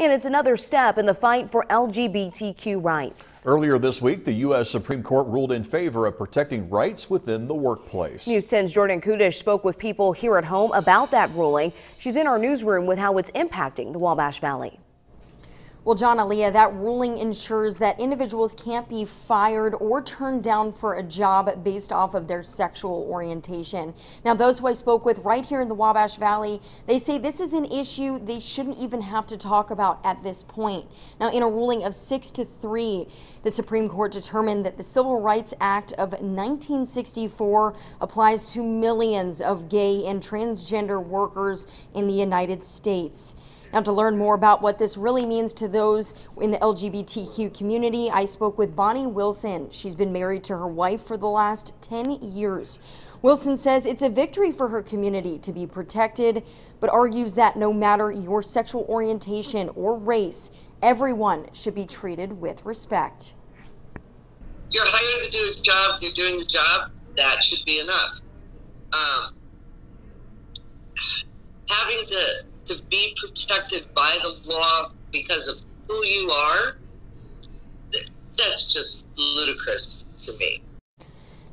And it's another step in the fight for LGBTQ rights. Earlier this week, the U.S. Supreme Court ruled in favor of protecting rights within the workplace. News 10's Jordan Kudish spoke with people here at home about that ruling. She's in our newsroom with how it's impacting the Wabash Valley. Well, John Aaliyah, that ruling ensures that individuals can't be fired or turned down for a job based off of their sexual orientation. Now, those who I spoke with right here in the Wabash Valley, they say this is an issue they shouldn't even have to talk about at this point. Now, in a ruling of six to three, the Supreme Court determined that the Civil Rights Act of 1964 applies to millions of gay and transgender workers in the United States. Now, to learn more about what this really means to those in the LGBTQ community, I spoke with Bonnie Wilson. She's been married to her wife for the last 10 years. Wilson says it's a victory for her community to be protected, but argues that no matter your sexual orientation or race, everyone should be treated with respect. You're hired to do a job, you're doing the job, that should be enough. Um, to be protected by the law because of who you are, that's just ludicrous to me.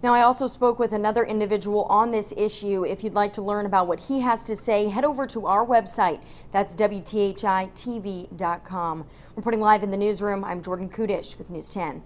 Now, I also spoke with another individual on this issue. If you'd like to learn about what he has to say, head over to our website. That's WTHITV.com. Reporting live in the newsroom, I'm Jordan Kudish with News 10.